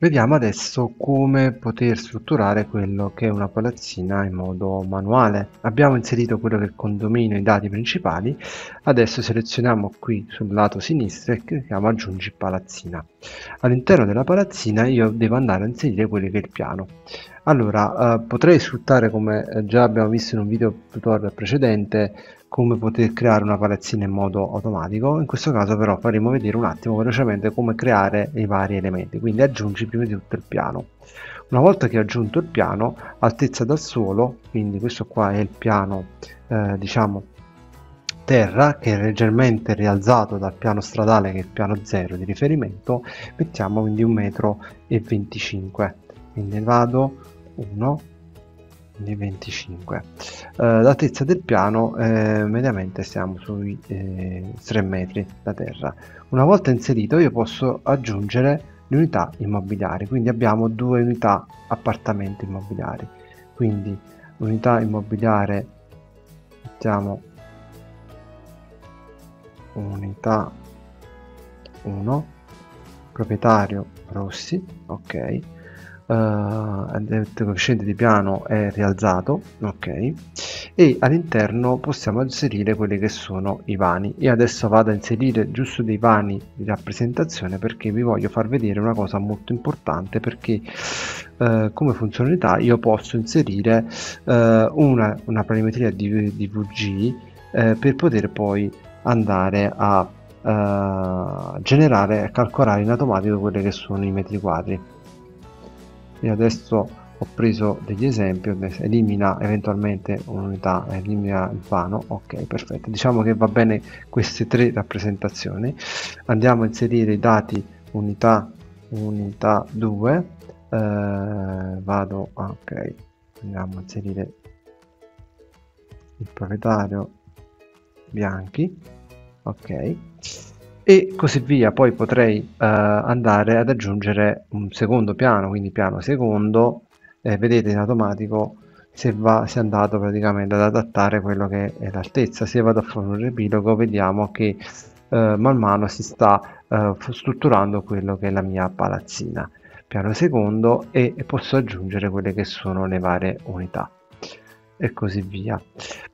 Vediamo adesso come poter strutturare quello che è una palazzina in modo manuale. Abbiamo inserito quello che è il condominio, i dati principali, adesso selezioniamo qui sul lato sinistro e clicchiamo aggiungi palazzina. All'interno della palazzina io devo andare a inserire quello che è il piano. Allora, eh, potrei sfruttare come già abbiamo visto in un video tutorial precedente come poter creare una palazzina in modo automatico. In questo caso però faremo vedere un attimo velocemente come creare i vari elementi. Quindi aggiungi prima di tutto il piano. Una volta che ho aggiunto il piano altezza dal suolo quindi questo qua è il piano eh, diciamo terra che è leggermente rialzato dal piano stradale che è il piano 0 di riferimento mettiamo quindi un metro e 25 quindi vado 1 di 25 uh, l'altezza del piano eh, mediamente siamo sui eh, 3 metri da terra. Una volta inserito io posso aggiungere le unità immobiliari. Quindi abbiamo due unità appartamenti immobiliari. Quindi unità immobiliare mettiamo unità 1 proprietario Rossi ok uh, il coefficiente di piano è rialzato ok e all'interno possiamo inserire quelli che sono i vani. Io adesso vado a inserire giusto dei vani di rappresentazione perché vi voglio far vedere una cosa molto importante perché uh, come funzionalità io posso inserire uh, una, una planimetria di, di VG per poter poi andare a uh, generare e calcolare in automatico quelli che sono i metri quadri io adesso ho preso degli esempi elimina eventualmente un'unità elimina il vano ok perfetto. Diciamo che va bene queste tre rappresentazioni. Andiamo a inserire i dati unità unità 2 eh, vado ok. Andiamo a inserire il proprietario bianchi. Ok e così via. Poi potrei eh, andare ad aggiungere un secondo piano quindi piano secondo eh, vedete in automatico se va si è andato praticamente ad adattare quello che è l'altezza. Se vado a fare un riepilogo vediamo che eh, man mano si sta eh, strutturando quello che è la mia palazzina. Piano secondo e posso aggiungere quelle che sono le varie unità. E così via.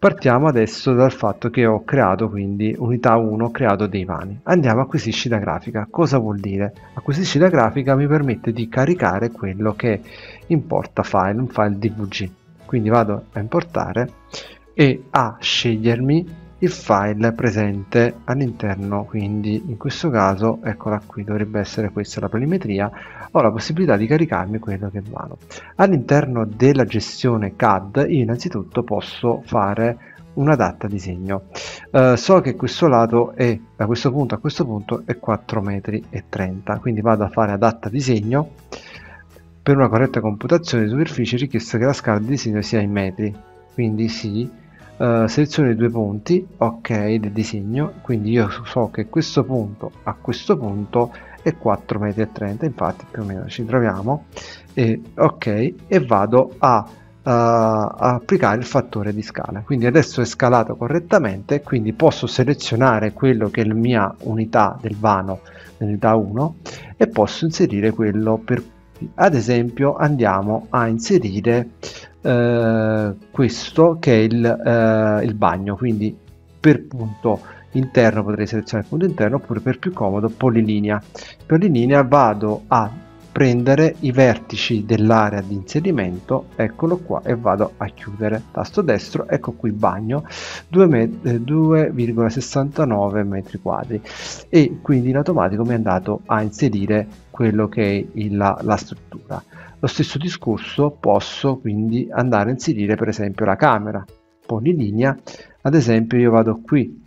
Partiamo adesso dal fatto che ho creato quindi unità 1, ho creato dei vani. Andiamo a acquisisci da grafica. Cosa vuol dire? Acquisisci da grafica mi permette di caricare quello che importa file, un file DVG. Quindi vado a importare e a scegliermi il file presente all'interno quindi in questo caso eccola qui dovrebbe essere questa la planimetria ho la possibilità di caricarmi quello che vado. All'interno della gestione CAD io innanzitutto posso fare una data disegno uh, so che questo lato è da questo punto a questo punto è 4 metri e 30 quindi vado a fare adatta disegno per una corretta computazione di superficie richiesto che la scala di disegno sia in metri quindi sì Uh, seleziono i due punti ok del disegno. Quindi io so che questo punto a questo punto è 4 metri 30 infatti più o meno ci troviamo. E ok e vado a, uh, applicare il fattore di scala. Quindi adesso è scalato correttamente quindi posso selezionare quello che è la mia unità del vano l'unità 1 e posso inserire quello per ad esempio andiamo a inserire eh, questo che è il, eh, il bagno. Quindi per punto interno potrei selezionare il punto interno oppure per più comodo polilinea. Polilinea vado a prendere i vertici dell'area di inserimento eccolo qua e vado a chiudere. Tasto destro ecco qui bagno 2,69 eh, metri quadri. E quindi in automatico mi è andato a inserire quello che è la, la struttura. Lo stesso discorso posso quindi andare a inserire per esempio la camera. Polilinea ad esempio io vado qui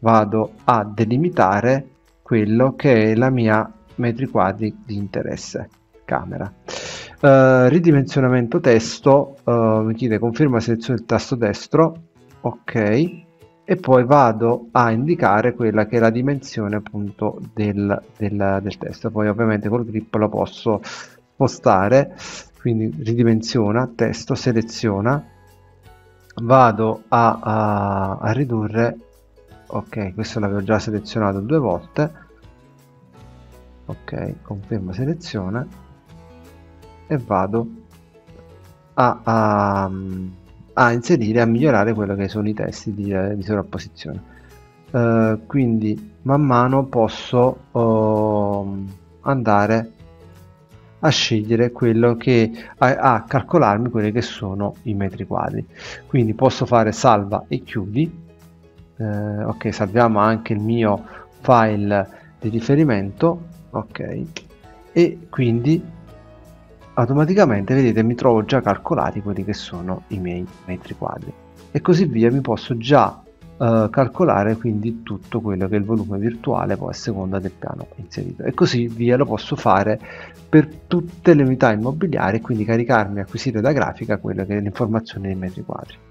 vado a delimitare quello che è la mia metri quadri di interesse camera. Uh, ridimensionamento testo uh, mi chiede conferma selezione del tasto destro ok e poi vado a indicare quella che è la dimensione appunto del, del, del testo. Poi ovviamente col grip lo posso spostare. Quindi ridimensiona testo seleziona. Vado a, a, a ridurre. Ok questo l'avevo già selezionato due volte. Ok conferma selezione e vado a, a, a inserire a migliorare quello che sono i testi di, eh, di sovrapposizione. Uh, quindi man mano posso uh, andare a scegliere quello che a, a, calcolarmi quelli che sono i metri quadri. Quindi posso fare salva e chiudi. Eh, ok salviamo anche il mio file di riferimento. Ok. E quindi automaticamente vedete mi trovo già calcolati quelli che sono i miei metri quadri. E così via mi posso già eh, calcolare quindi tutto quello che è il volume virtuale poi a seconda del piano inserito. E così via lo posso fare per tutte le unità immobiliari quindi caricarmi e acquisire da grafica quello che è l'informazione dei metri quadri